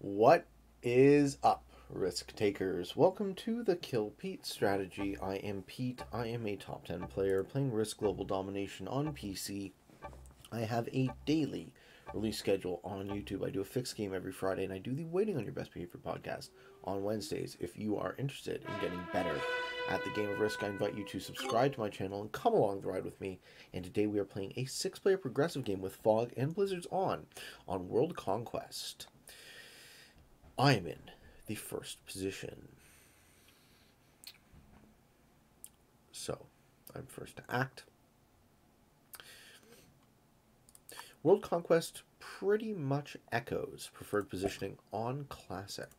What is up, risk takers? Welcome to the Kill Pete strategy. I am Pete. I am a top 10 player playing Risk Global Domination on PC. I have a daily release schedule on YouTube. I do a fixed game every Friday, and I do the Waiting on Your Best Behavior podcast on Wednesdays. If you are interested in getting better at the game of Risk, I invite you to subscribe to my channel and come along the ride with me. And today we are playing a six player progressive game with Fog and Blizzards on on World Conquest. I am in the first position. So, I'm first to act. World Conquest pretty much echoes preferred positioning on Classic.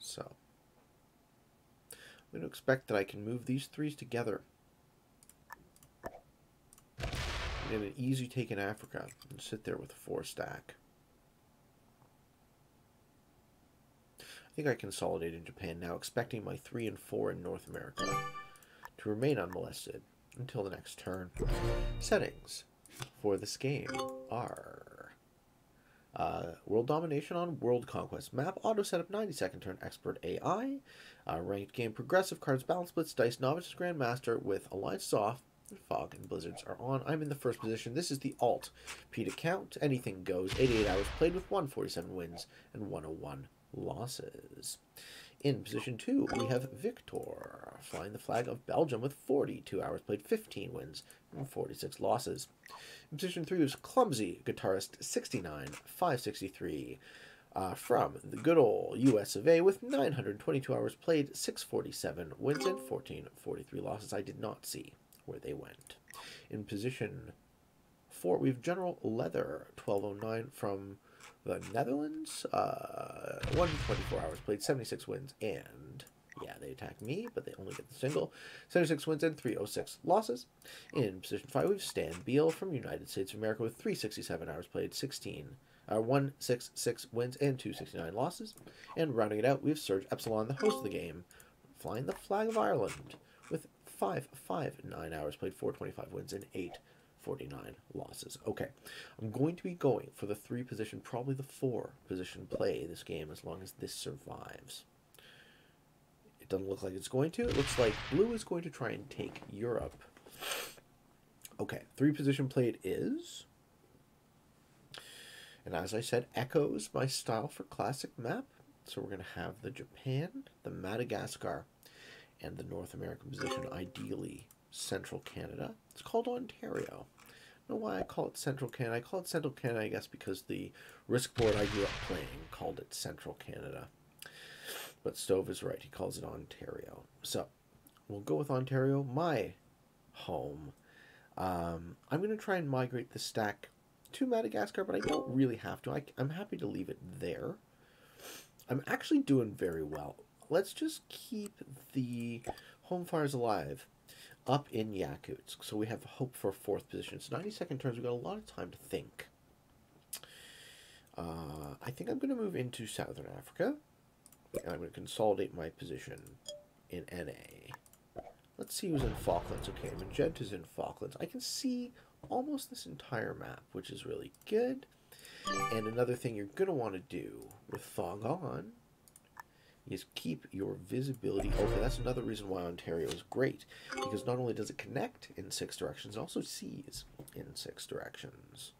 So, I'm going to expect that I can move these threes together in an easy take in Africa and sit there with a four stack. Think I consolidated in Japan now, expecting my 3 and 4 in North America to remain unmolested until the next turn. Settings for this game are uh, World Domination on World Conquest map, auto setup 90 second turn, expert AI, uh, ranked game, progressive cards, balanced blitz, dice, novice, grandmaster with alliances off, Fog and Blizzards are on. I'm in the first position. This is the alt Pete account. Anything goes. 88 hours played with 147 wins and 101 losses. In position two, we have Viktor, flying the flag of Belgium with 42 hours played, 15 wins, and 46 losses. In position three is Clumsy, guitarist 69, 563, uh, from the good old US of A with 922 hours played, 647 wins, and 1443 losses. I did not see where they went. In position four, we have General Leather, 1209, from the Netherlands, uh, 124 hours played, 76 wins, and yeah, they attack me, but they only get the single. 76 wins and 306 losses. In position 5, we have Stan Biel from United States of America with 367 hours played, 16, uh, 166 wins and 269 losses. And rounding it out, we have Serge Epsilon, the host of the game, flying the flag of Ireland with 559 hours played, 425 wins and 8 49 losses. Okay, I'm going to be going for the three position, probably the four position play this game as long as this survives. It doesn't look like it's going to. It looks like blue is going to try and take Europe. Okay, three position play it is. And as I said, echoes my style for classic map. So we're going to have the Japan, the Madagascar, and the North American position, ideally central Canada. It's called Ontario know why I call it Central Canada. I call it Central Canada, I guess, because the Risk board I grew up playing called it Central Canada. But Stove is right. He calls it Ontario. So we'll go with Ontario, my home. Um, I'm going to try and migrate the stack to Madagascar, but I don't really have to. I, I'm happy to leave it there. I'm actually doing very well. Let's just keep the home fires alive up in Yakutsk. So we have hope for fourth position. It's 90 second turns. We've got a lot of time to think. Uh, I think I'm going to move into Southern Africa. And I'm going to consolidate my position in NA. Let's see who's in Falklands. Okay, Magenta's in Falklands. I can see almost this entire map, which is really good. And another thing you're going to want to do with Fog on is keep your visibility open. That's another reason why Ontario is great, because not only does it connect in six directions, it also sees in six directions.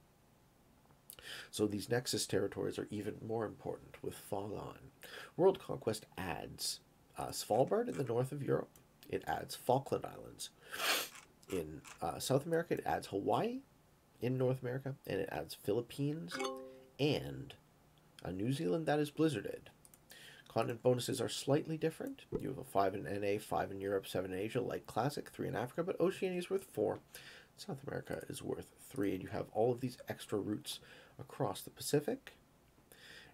So these Nexus territories are even more important with Fog on. World Conquest adds uh, Svalbard in the north of Europe. It adds Falkland Islands. In uh, South America, it adds Hawaii in North America, and it adds Philippines and uh, New Zealand that is blizzarded. Continent bonuses are slightly different. You have a 5 in NA, 5 in Europe, 7 in Asia, like Classic, 3 in Africa, but Oceania is worth 4. South America is worth 3, and you have all of these extra routes across the Pacific,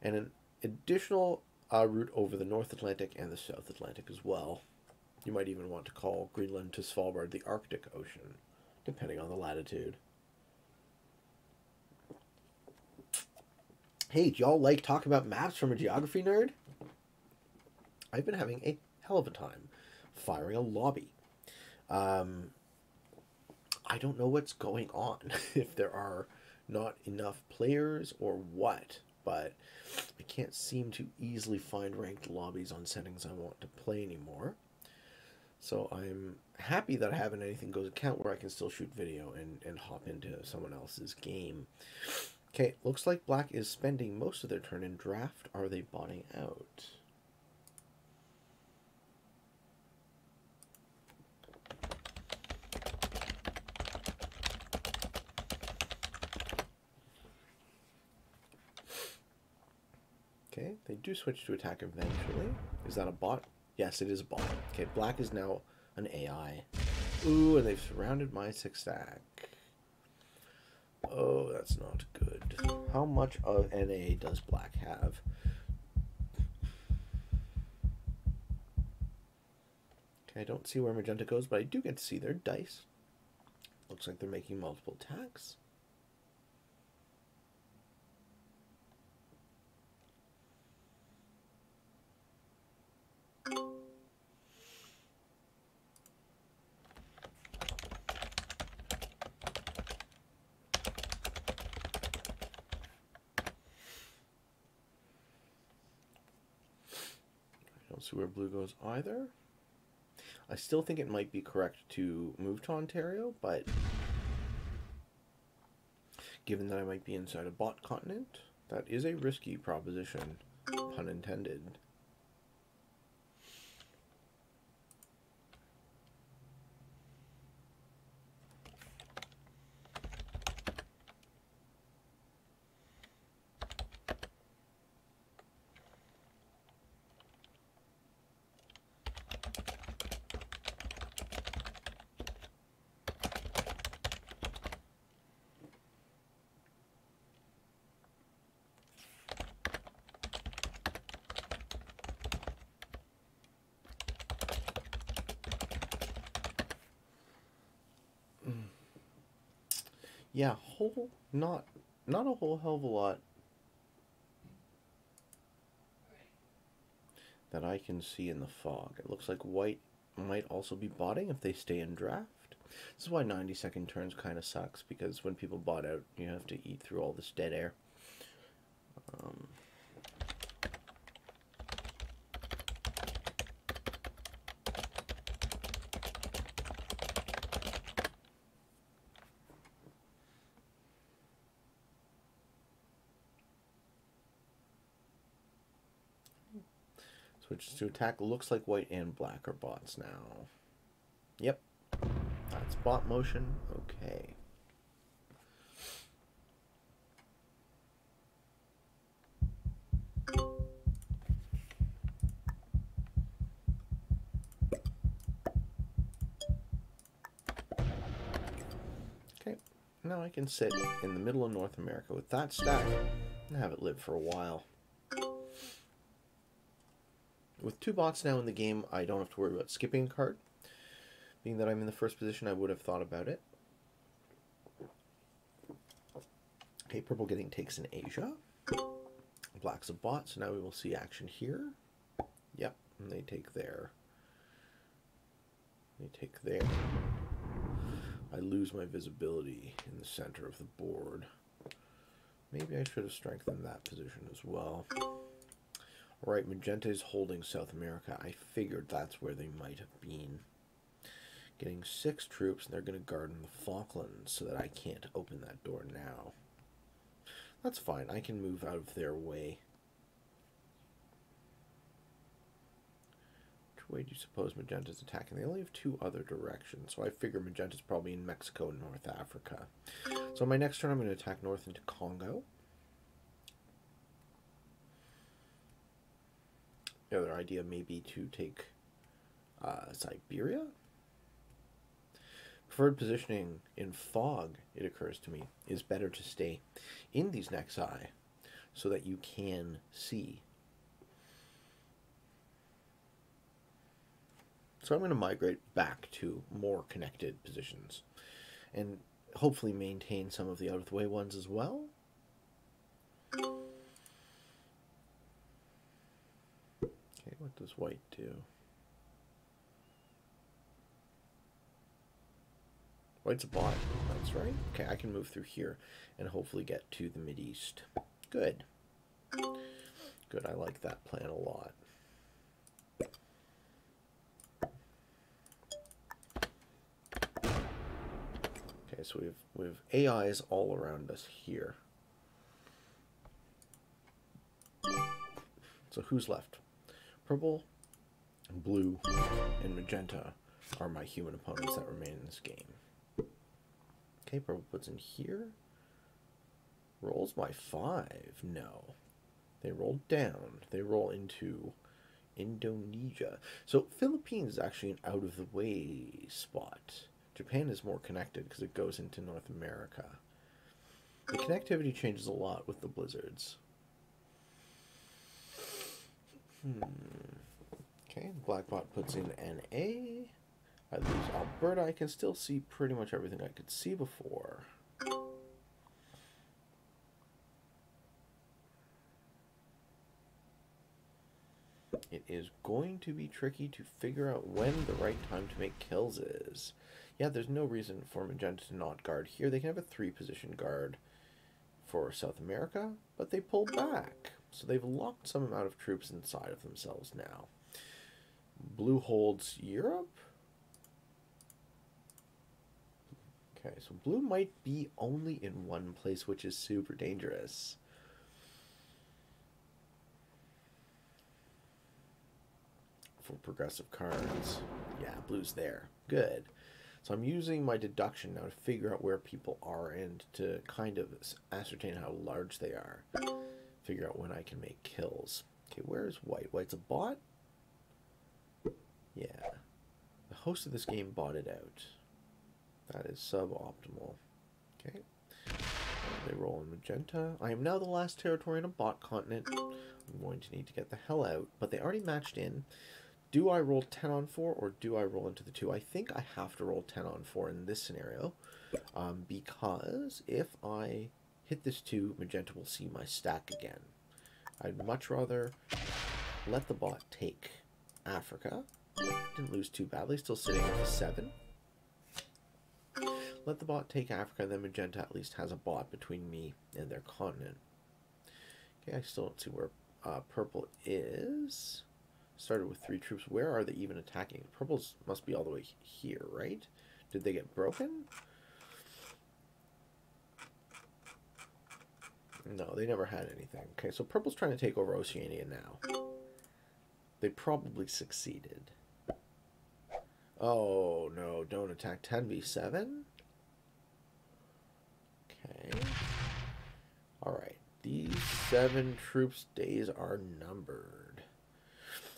and an additional uh, route over the North Atlantic and the South Atlantic as well. You might even want to call Greenland to Svalbard the Arctic Ocean, depending on the latitude. Hey, do y'all like talking about maps from a geography nerd? I've been having a hell of a time firing a lobby. Um, I don't know what's going on, if there are not enough players or what. but I can't seem to easily find ranked lobbies on settings I want to play anymore. So I'm happy that I have an Anything Goes account where I can still shoot video and, and hop into someone else's game. Okay, looks like black is spending most of their turn in draft. Are they botting out? Okay, they do switch to attack eventually. Is that a bot? Yes, it is a bot. Okay, black is now an AI. Ooh, and they've surrounded my six stack. Oh, that's not good. How much of NA does black have? Okay, I don't see where magenta goes, but I do get to see their dice. Looks like they're making multiple attacks. see where blue goes either. I still think it might be correct to move to Ontario, but given that I might be inside a bot continent, that is a risky proposition, pun intended. Yeah, whole not not a whole hell of a lot that I can see in the fog. It looks like white might also be botting if they stay in draft. This is why 90 second turns kind of sucks because when people bot out, you have to eat through all this dead air. Um, to attack. Looks like white and black are bots now. Yep. That's bot motion. Okay. Okay. Now I can sit in the middle of North America with that stack and have it live for a while. With two bots now in the game, I don't have to worry about skipping a card. Being that I'm in the first position, I would have thought about it. Okay, purple getting takes in Asia. Black's a bot, so now we will see action here. Yep, and they take there. They take there. I lose my visibility in the center of the board. Maybe I should have strengthened that position as well. Right, Magenta is holding South America. I figured that's where they might have been. Getting six troops, and they're going to guard in the Falklands so that I can't open that door now. That's fine. I can move out of their way. Which way do you suppose Magenta's attacking? They only have two other directions, so I figure Magenta's probably in Mexico and North Africa. So my next turn, I'm going to attack north into Congo. The other idea may be to take uh, Siberia. Preferred positioning in fog, it occurs to me, is better to stay in these nexi so that you can see. So I'm going to migrate back to more connected positions and hopefully maintain some of the out of the way ones as well. What does white do? White's a bot. That's right. Okay, I can move through here and hopefully get to the East. Good. Good, I like that plan a lot. Okay, so we've we've AIs all around us here. So who's left? Purple, blue, and magenta are my human opponents that remain in this game. Okay, purple puts in here. Rolls by five. No. They roll down. They roll into Indonesia. So Philippines is actually an out of the way spot. Japan is more connected because it goes into North America. The connectivity changes a lot with the blizzards. Hmm. Okay, Blackbot puts in an A. I lose Alberta. I can still see pretty much everything I could see before. It is going to be tricky to figure out when the right time to make kills is. Yeah, there's no reason for Magenta to not guard here. They can have a three position guard for South America, but they pull back. So they've locked some amount of troops inside of themselves now. Blue holds Europe. Okay, so blue might be only in one place, which is super dangerous. For progressive cards. Yeah, blue's there. Good. So I'm using my deduction now to figure out where people are and to kind of ascertain how large they are figure out when I can make kills. Okay, where's White? White's a bot? Yeah. The host of this game bought it out. That is suboptimal. Okay. They roll in magenta. I am now the last territory in a bot continent. I'm going to need to get the hell out. But they already matched in. Do I roll 10 on 4 or do I roll into the 2? I think I have to roll 10 on 4 in this scenario. Um, because if I hit this 2, magenta will see my stack again. I'd much rather let the bot take Africa. Didn't lose too badly, still sitting at the 7. Let the bot take Africa, and then magenta at least has a bot between me and their continent. Okay, I still don't see where uh, purple is. Started with three troops. Where are they even attacking? Purples must be all the way here, right? Did they get broken? No, they never had anything. Okay, so purple's trying to take over Oceania now. They probably succeeded. Oh, no, don't attack 10v7? Okay. Alright, these seven troops' days are numbered.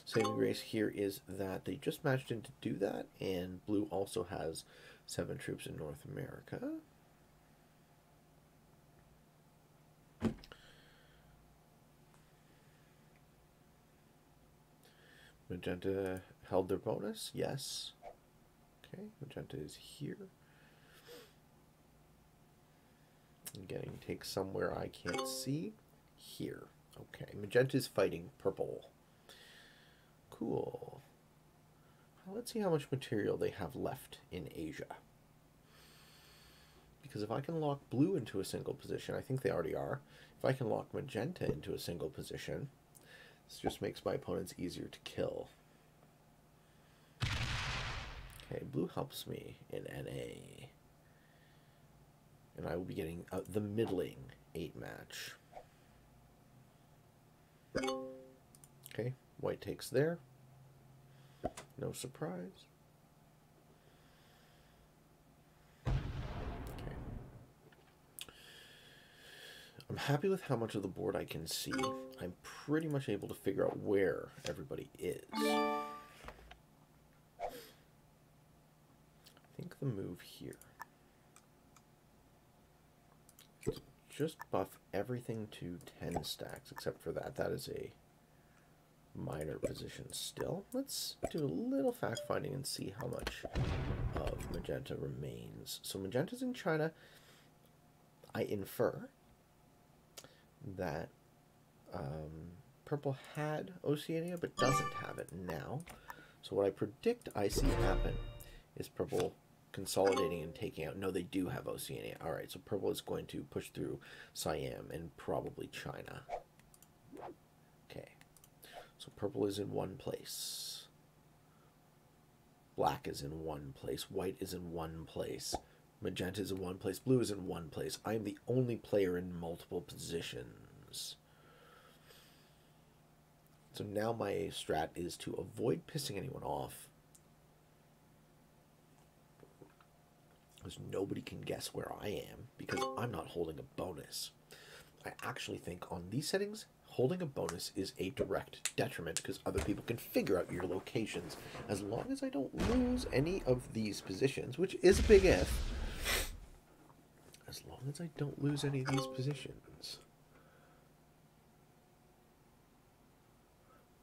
Saving grace here is that they just matched in to do that, and blue also has seven troops in North America. Magenta held their bonus? Yes. Okay, Magenta is here. I'm getting take somewhere I can't see. Here. Okay, Magenta is fighting purple. Cool. let's see how much material they have left in Asia. Because if I can lock blue into a single position, I think they already are. If I can lock magenta into a single position, this just makes my opponents easier to kill. Okay, blue helps me in NA. And I will be getting uh, the middling 8 match. Okay, white takes there. No surprise. I'm happy with how much of the board I can see. I'm pretty much able to figure out where everybody is. I think the move here. Just buff everything to 10 stacks, except for that. That is a minor position still. Let's do a little fact finding and see how much of magenta remains. So magenta's in China. I infer that um, purple had Oceania but doesn't have it now. So what I predict I see happen is purple consolidating and taking out. No, they do have Oceania. All right, so purple is going to push through Siam and probably China. Okay. So Purple is in one place. Black is in one place. White is in one place. Magenta is in one place. Blue is in one place. I am the only player in multiple positions. So now my strat is to avoid pissing anyone off. Because nobody can guess where I am because I'm not holding a bonus. I actually think on these settings, holding a bonus is a direct detriment because other people can figure out your locations. As long as I don't lose any of these positions, which is a big if, as long as I don't lose any of these positions.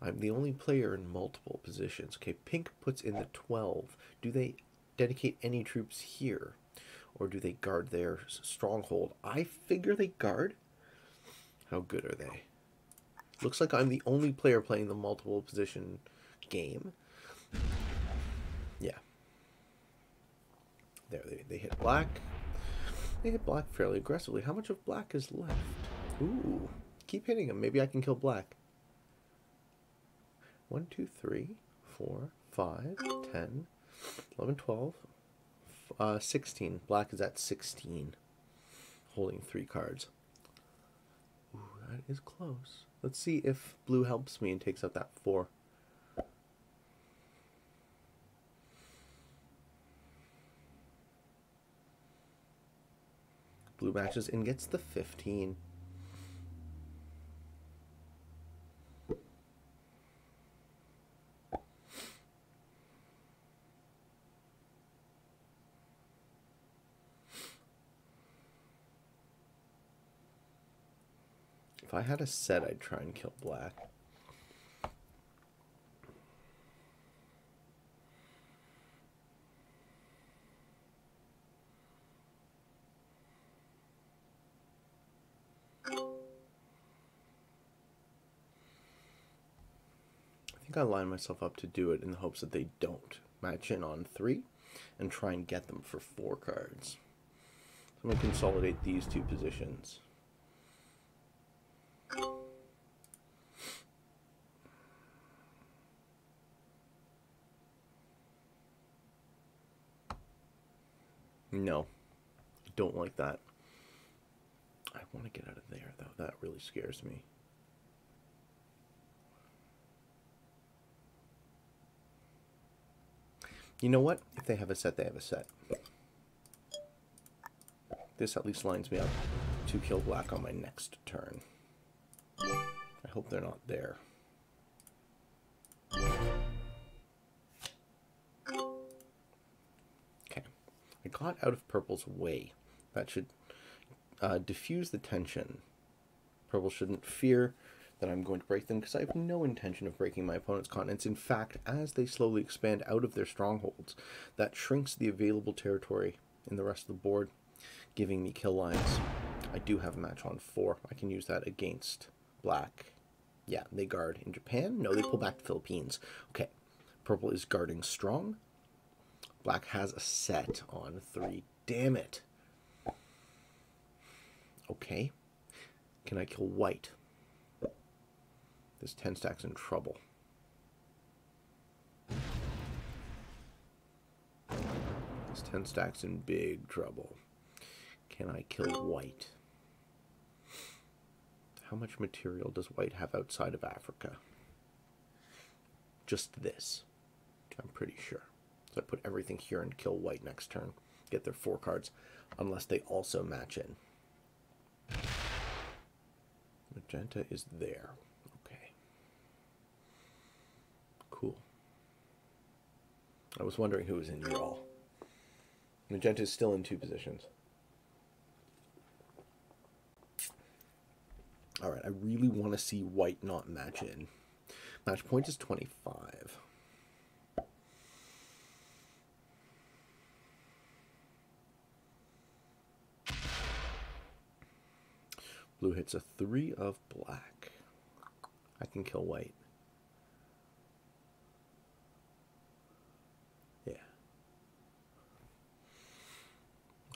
I'm the only player in multiple positions. Okay, pink puts in the 12. Do they dedicate any troops here? Or do they guard their stronghold? I figure they guard. How good are they? Looks like I'm the only player playing the multiple position game. Yeah. There, they, they hit black. They hit black fairly aggressively. How much of black is left? Ooh. Keep hitting him. Maybe I can kill black. 1, 2, 3, 4, 5, 10, 11, 12, uh, 16. Black is at 16. Holding three cards. Ooh, that is close. Let's see if blue helps me and takes out that 4. Blue matches and gets the 15. If I had a set, I'd try and kill black. I I line myself up to do it in the hopes that they don't match in on three and try and get them for four cards. So I'm going to consolidate these two positions. No, don't like that. I want to get out of there, though. That really scares me. You know what? If they have a set, they have a set. This at least lines me up to kill black on my next turn. I hope they're not there. Okay. I got out of purple's way. That should uh, diffuse the tension. Purple shouldn't fear that I'm going to break them because I have no intention of breaking my opponent's continents. In fact, as they slowly expand out of their strongholds, that shrinks the available territory in the rest of the board, giving me kill lines. I do have a match on four. I can use that against black. Yeah, they guard in Japan. No, they pull back to Philippines. Okay, purple is guarding strong. Black has a set on three. Damn it. Okay. Can I kill white? This 10 stack's in trouble. This 10 stack's in big trouble. Can I kill white? How much material does white have outside of Africa? Just this. I'm pretty sure. So I put everything here and kill white next turn. Get their four cards, unless they also match in. Magenta is there. I was wondering who was in Ural. Magenta is still in two positions. Alright, I really want to see white not match in. Match point is 25. Blue hits a 3 of black. I can kill white.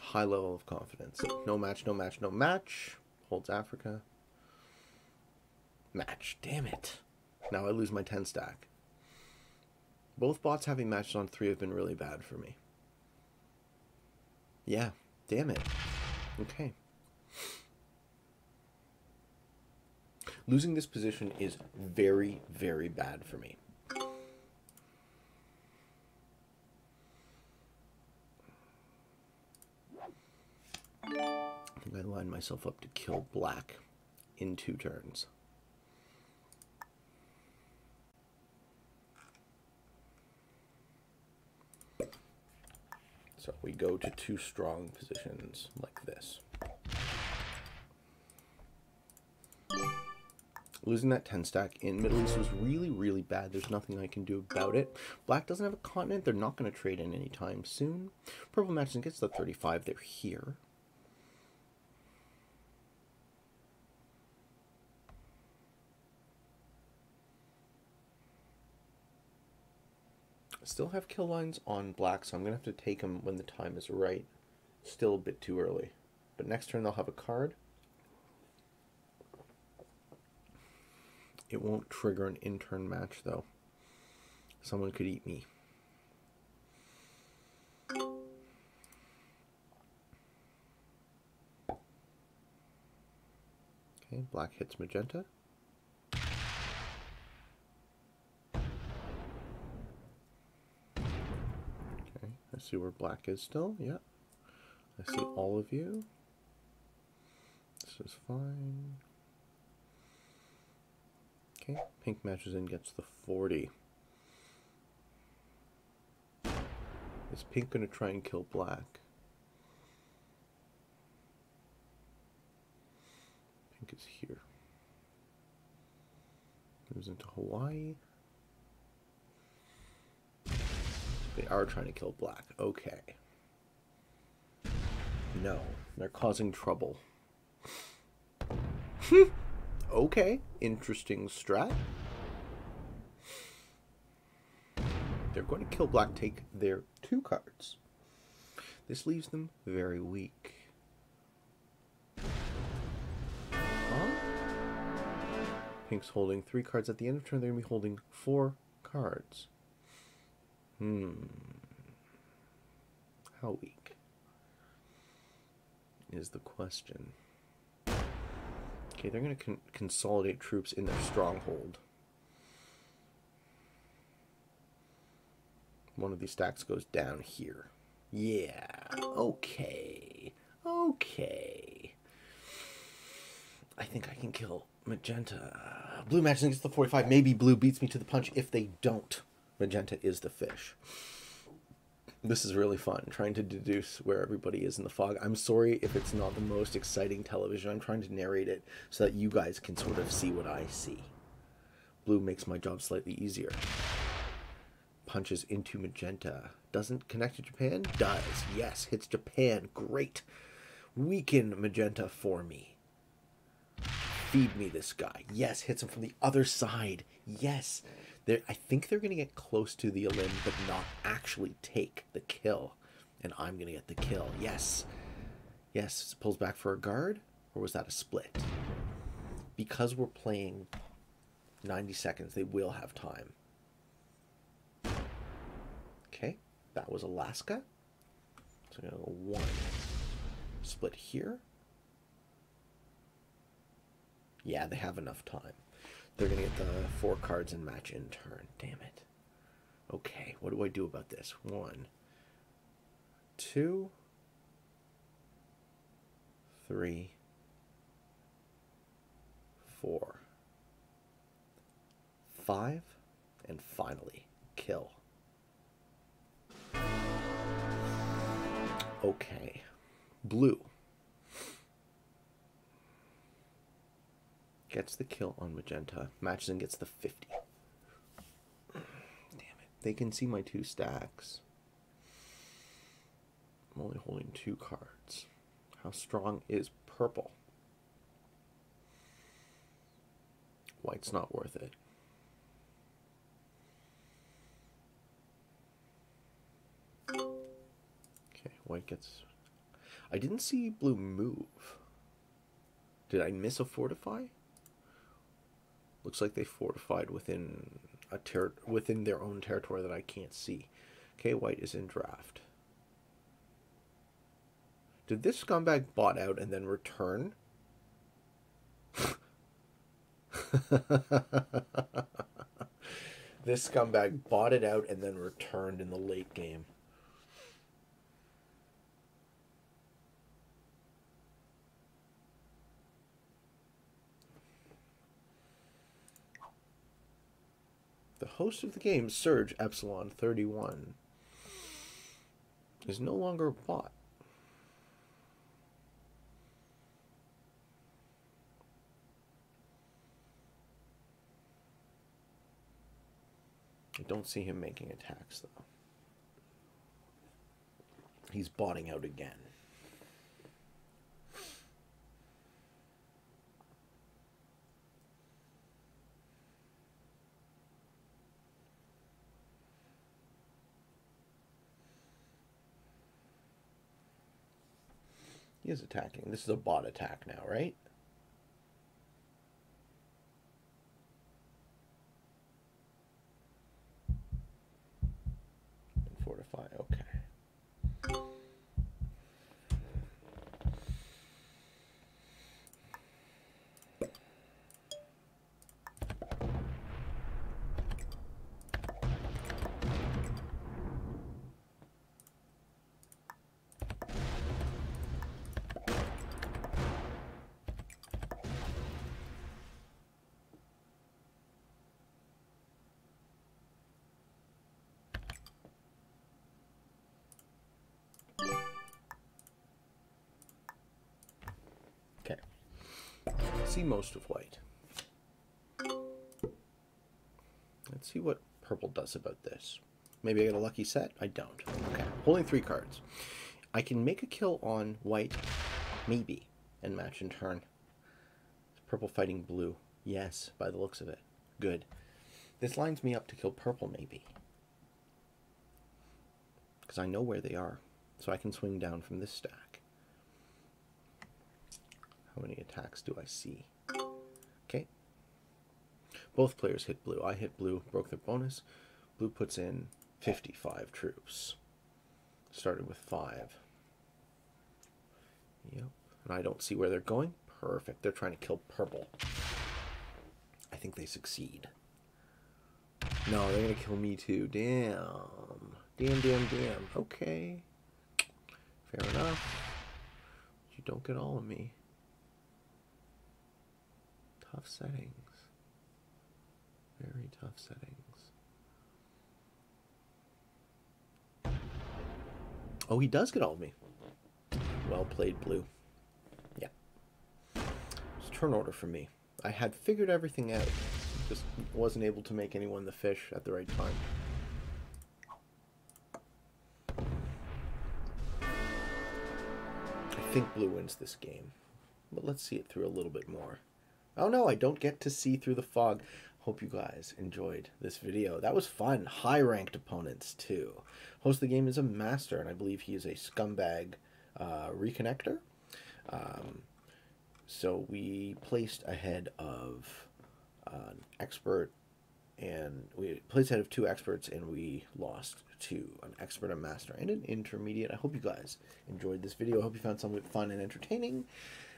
High level of confidence. No match, no match, no match. Holds Africa. Match. Damn it. Now I lose my 10 stack. Both bots having matches on 3 have been really bad for me. Yeah, damn it. Okay. Losing this position is very, very bad for me. I think I lined myself up to kill black in two turns. So we go to two strong positions like this. Losing that 10 stack in Middle East was really, really bad. There's nothing I can do about it. Black doesn't have a continent. They're not going to trade in anytime soon. Purple matches gets the 35. They're here. Still have kill lines on black, so I'm going to have to take them when the time is right. Still a bit too early. But next turn they'll have a card. It won't trigger an in-turn match, though. Someone could eat me. Okay, black hits magenta. See where black is still. Yep. I see all of you. This is fine. Okay, pink matches in, gets the 40. Is pink going to try and kill black? Pink is here. Moves into Hawaii. They are trying to kill black. Okay. No, they're causing trouble. okay, interesting strat. They're going to kill black, take their two cards. This leaves them very weak. Huh? Pink's holding three cards. At the end of turn, they're going to be holding four cards. Hmm. How weak is the question. Okay, they're going to con consolidate troops in their stronghold. One of these stacks goes down here. Yeah, okay, okay. I think I can kill Magenta. Blue matches against the 45. Maybe blue beats me to the punch if they don't. Magenta is the fish. This is really fun, trying to deduce where everybody is in the fog. I'm sorry if it's not the most exciting television. I'm trying to narrate it so that you guys can sort of see what I see. Blue makes my job slightly easier. Punches into Magenta. Doesn't connect to Japan? Does. Yes, hits Japan. Great. Weaken Magenta for me. Feed me this guy. Yes, hits him from the other side. Yes. They're, I think they're going to get close to the Elim, but not actually take the kill. And I'm going to get the kill. Yes. Yes, pulls back for a guard, or was that a split? Because we're playing 90 seconds, they will have time. Okay, that was Alaska. So I'm going to go one. Split here. Yeah, they have enough time. They're going to get the four cards and match in turn. Damn it. Okay, what do I do about this? One, two, three, four, five, and finally, kill. Okay. Blue. Gets the kill on Magenta. Matches and gets the 50. Damn it. They can see my two stacks. I'm only holding two cards. How strong is purple? White's not worth it. Okay, white gets... I didn't see blue move. Did I miss a fortify? Looks like they fortified within a ter- within their own territory that I can't see. Okay, white is in draft. Did this scumbag bot out and then return? this scumbag bought it out and then returned in the late game. Host of the game, Serge Epsilon 31, is no longer bot. I don't see him making attacks, though. He's botting out again. He is attacking. This is a bot attack now, right? fortify, okay. See most of white. Let's see what purple does about this. Maybe I get a lucky set? I don't. Okay. Holding three cards. I can make a kill on white, maybe, and match in turn. Purple fighting blue. Yes, by the looks of it. Good. This lines me up to kill purple, maybe. Because I know where they are. So I can swing down from this stack. How many attacks do I see? Okay. Both players hit blue. I hit blue, broke their bonus. Blue puts in 55 troops. Started with 5. Yep. And I don't see where they're going. Perfect. They're trying to kill purple. I think they succeed. No, they're going to kill me too. Damn. Damn, damn, damn. Okay. Fair enough. You don't get all of me. Tough settings. Very tough settings. Oh, he does get all of me. Well played, Blue. Yeah. It's turn order for me. I had figured everything out. Just wasn't able to make anyone the fish at the right time. I think Blue wins this game. But let's see it through a little bit more. Oh no, I don't get to see through the fog. Hope you guys enjoyed this video. That was fun. High ranked opponents too. Host of the game is a master, and I believe he is a scumbag uh, reconnector. Um, so we placed ahead of uh, an expert, and we placed ahead of two experts, and we lost to an expert, a master, and an intermediate. I hope you guys enjoyed this video. I hope you found some fun and entertaining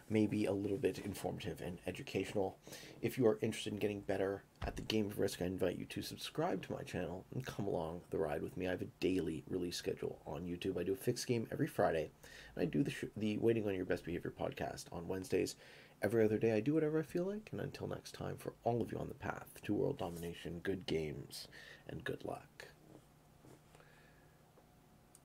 maybe a little bit informative and educational. If you are interested in getting better at the game of Risk, I invite you to subscribe to my channel and come along the ride with me. I have a daily release schedule on YouTube. I do a fixed game every Friday, and I do the, the Waiting on Your Best Behavior podcast on Wednesdays. Every other day, I do whatever I feel like, and until next time, for all of you on the path to world domination, good games and good luck.